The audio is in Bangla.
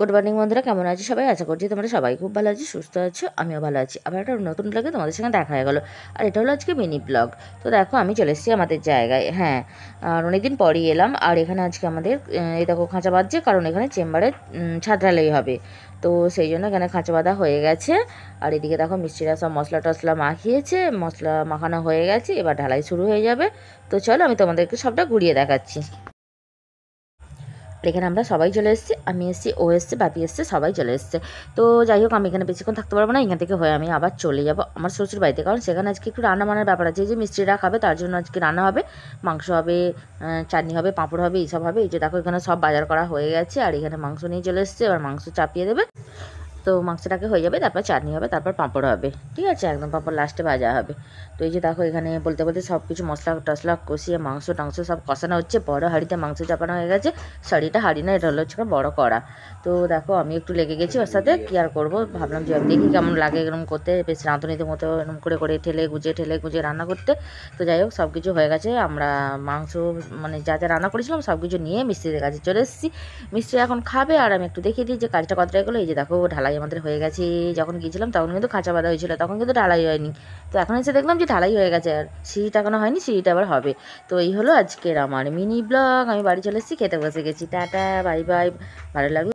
গুড মর্নিং বন্ধুরা, কেমন আছো সবাই? আশা করছি তোমরা সবাই খুব ভালো আছি, সুস্থ আছো, আমিও ভালো আছি। আবার একটা নতুন ব্লগে তোমাদের সঙ্গে দেখা হয়ে গেলো। আর এটা হলো আজকে মিনি ব্লগ তো দেখো, আমি চলে এসেছি আমাদের জায়গায়। হ্যাঁ আর অনেকদিন পরই এলাম। আর এখানে আজকে আমাদের এই দেখো খাঁচা বাঁধছে কারণ এখানে চেম্বারে ছাদ ঢালাই হবে। তো সেই জন্য এখানে খাঁচা বাঁধা হয়ে গেছে। আর এদিকে দেখো, মিষ্টিরা সব মশলা টশলা মাখিয়েছে, মশলা মাখানো হয়ে গেছে, এবার ঢালাই শুরু হয়ে যাবে। তো চলো, আমি তোমাদেরকে সবটা ঘুরিয়ে দেখাচ্ছি। এখানে আমরা সবাই চলে এসেছি, আমি এসেছি, ও এসছে, বাপি এসছে, সবাই চলে এসছে। তো যাই হোক, আমি এখানে বেশিক্ষণ থাকতে পারব না, এখান থেকে হয়ে আমি আবার চলে যাব আমার শ্বশুর বাড়িতে। কারণ সেখানে আজকে একটু রান্না বান্নার ব্যাপার আছে যে মিস্ত্রিরা খাবে তার জন্য আজকে রান্না হবে, মাংস হবে চাটনি হবে, পাঁপড় হবে, এইসব হবে। এই যে দেখো, এখানে সব বাজার করা হয়ে গেছে, আর এখানে মাংস নিয়ে চলে এসছে, এবার মাংস চাপিয়ে দেবে। তো মাংসটাকে হয়ে যাবে, তারপর চাটনি হবে, তারপর পাঁপড় হবে। ঠিক আছে? একদম পাঁপড় লাস্টে ভাজা হবে। তো এই যে দেখো, এখানে বলতে বলতে সব কিছু মশলা টশলা কষিয়ে মাংস টাংস সব কষানো হচ্ছে। বড় হাঁড়িতে মাংস চাপানো হয়ে গেছে। শাড়িটা হাঁড়ি না, এটা হলো হচ্ছে বড় কড়া। তো দেখো, আমি একটু লেগে গেছি ওর সাথে। কী আর করব? ভাবলাম যে দেখি কেমন লাগে এরকম করতে। বেশ রাঁধুনিদের মতো এরকম করে করে ঠেলে গুজে ঠেলে গুজে রান্না করতে। তো যাই হোক সব কিছু হয়ে গেছে। আমরা মাংস মানে যা যা রান্না করেছিলাম সব কিছু নিয়ে মিস্ত্রিদের কাছে চলে এসেছি। মিস্ত্রি এখন খাবে, আর আমি একটু দেখিয়ে দিই যে কাজটা কতটা গেলো। এই যে দেখো ঢালাই আমাদের হয়ে গেছে। যখন গিয়েছিলাম তখন কিন্তু খাঁচা বাঁধা হয়েছিল, তখন কিন্তু ঢালাই হয়নি। তো এখন এসে দেখলাম যে ঢালাই হয়ে গেছে আর সিঁড়িটা এখনও হয়নি, সিঁড়িটা আবার হবে। তো এই হলো আজকের আমার মিনি ব্লগ আমি বাড়ি চলে এসেছি, খেতে বসে গেছি। টাটা বাই বাই ভালো লাগল।